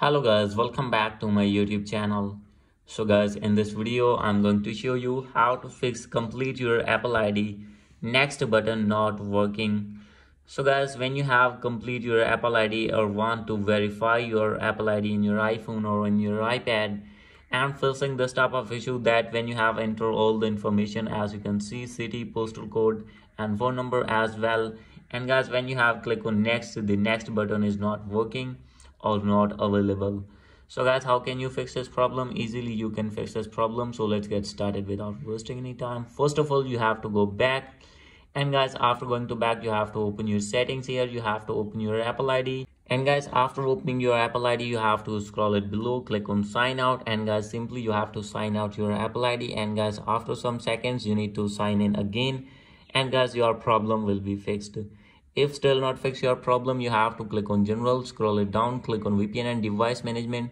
hello guys welcome back to my youtube channel. So guys in this video i'm going to show you how to fix complete your apple id next button not working. So guys when you have complete your apple id or want to verify your apple id in your iphone or in your ipad and facing this type of issue that when you have enter all the information as you can see city postal code and phone number as well. And guys when you have click on next the next button is not working or not available. So guys how can you fix this problem? Easily you can fix this problem. So let's get started without wasting any time. First of all you have to go back. And guys after going to back you have to open your settings here. You have to open your apple id and guys after opening your apple id you have to scroll it below click on sign out. And guys simply you have to sign out your apple id and guys after some seconds you need to sign in again. And guys your problem will be fixed if still not fix your problem, you have to click on general, scroll it down, click on VPN and device management.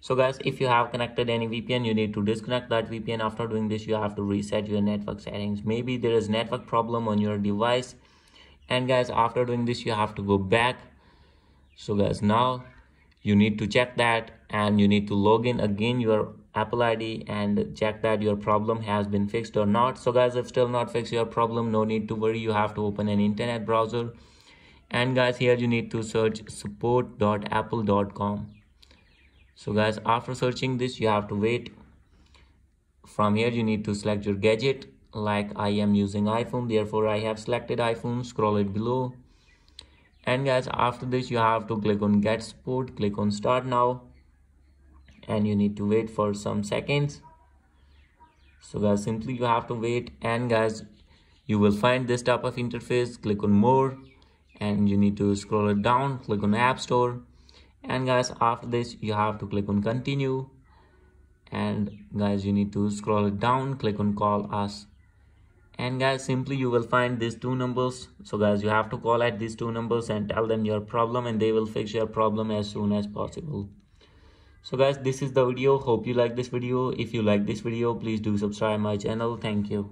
So guys, if you have connected any VPN, you need to disconnect that VPN. After doing this, you have to reset your network settings. Maybe there is network problem on your device. And guys, after doing this, you have to go back. So guys, now you need to check that and you need to log in again your apple id and check that your problem has been fixed or not. So guys if still not fixed your problem no need to worry. You have to open an internet browser. And guys here you need to search support.apple.com so guys after searching this you have to wait. From here you need to select your gadget. Like i am using iphone therefore i have selected iphone. Scroll it below. And guys after this you have to click on get support. Click on start now and you need to wait for some seconds. So guys simply you have to wait and guys you will find this type of interface. Click on more and you need to scroll it down. Click on app store. And guys after this you have to click on continue. And guys you need to scroll it down. Click on call us. And guys simply you will find these two numbers. So guys you have to call at these two numbers and tell them your problem and they will fix your problem as soon as possible so guys this is the video. Hope you like this video. If you like this video please do subscribe my channel. Thank you